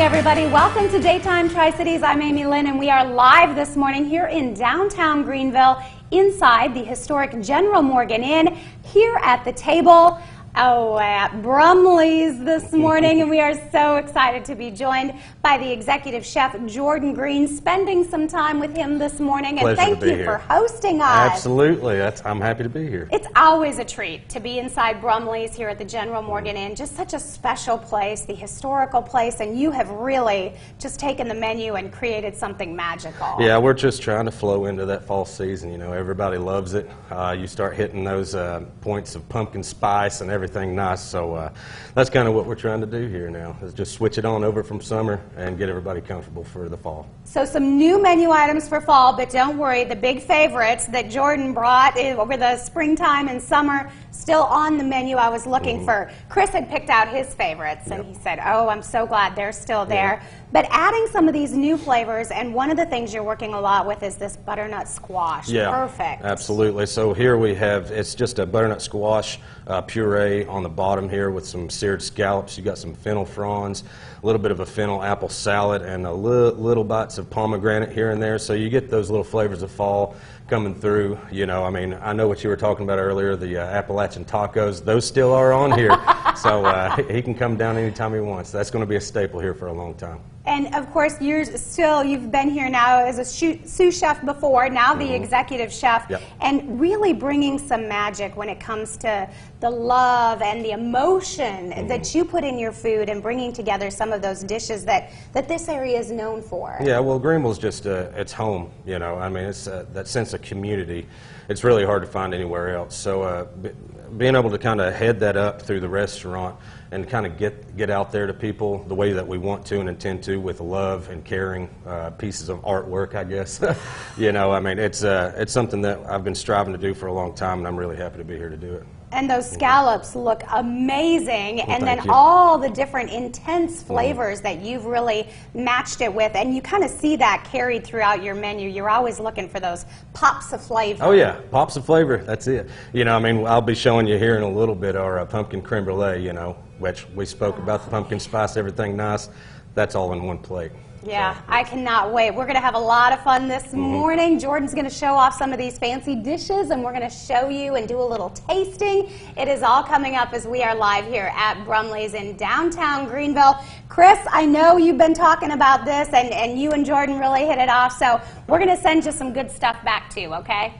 everybody. Welcome to Daytime Tri Cities. I'm Amy Lynn, and we are live this morning here in downtown Greeneville inside the historic General Morgan Inn here at the table. Oh, at Brumley's this morning, and we are so excited to be joined by the executive chef Jordan Greene, spending some time with him this morning. Pleasure and thank you here. for hosting us. Absolutely. That's, I'm happy to be here. It's always a treat to be inside Brumley's here at the General Morgan Inn. Just such a special place, the historical place, and you have really just taken the menu and created something magical. Yeah, we're just trying to flow into that fall season. You know, everybody loves it. Uh, you start hitting those uh, points of pumpkin spice and everything nice. So uh, that's kind of what we're trying to do here now, is just switch it on over from summer and get everybody comfortable for the fall. So some new menu items for fall, but don't worry, the big favorites that Jordan brought over the springtime and summer still on the menu. I was looking for. Chris had picked out his favorites, and. Yep. he said, "Oh, I'm so glad they're still there." But adding some of these new flavors, and one of the things you're working a lot with is this butternut squash. Yeah, Perfect. Absolutely. So here we have it's just a butternut squash uh, puree on the bottom here with some seared scallops. You got some fennel fronds, a little bit of a fennel apple salad, and a li- little bites of pomegranate here and there. So you get those little flavors of fall coming through. You know, I mean, I know what you were talking about earlier, the uh, Appalachian tacos. Those still are on here, so uh, he can come down anytime he wants. That's going to be a staple here for a long time. And of course, you're still, you've been here now as a sous chef before, now the executive chef. Yep. and really bringing some magic when it comes to the love and the emotion Mm-hmm. that you put in your food and bringing together some of those dishes that, that this area is known for. Yeah, well, Greeneville's just uh, it's home. You know, I mean, it's uh, that sense of community. It's really hard to find anywhere else. So, uh, being able to kind of head that up through the restaurant and kind of get get out there to people the way that we want to and intend to, with love and caring uh, pieces of artwork, I guess. you know, I mean, it's uh, it's something that I've been striving to do for a long time, and I'm really happy to be here to do it. And those scallops look amazing. and then you. all the different intense flavors that you've really matched it with. And you kind of see that carried throughout your menu. You're always looking for those pops of flavor. Oh yeah, pops of flavor. That's it. You know, I mean, I'll be showing you here in a little bit our uh, pumpkin creme brulee. You know, which we spoke about the pumpkin spice, everything nice. That's all in one plate. Yeah, So, I cannot wait. We're going to have a lot of fun this mm-hmm. morning. Jordan's going to show off some of these fancy dishes, and we're going to show you and do a little tasting. It is all coming up as we are live here at Brumley's in downtown Greeneville. Chris, I know you've been talking about this, and, and you and Jordan really hit it off, so we're going to send you some good stuff back too, okay?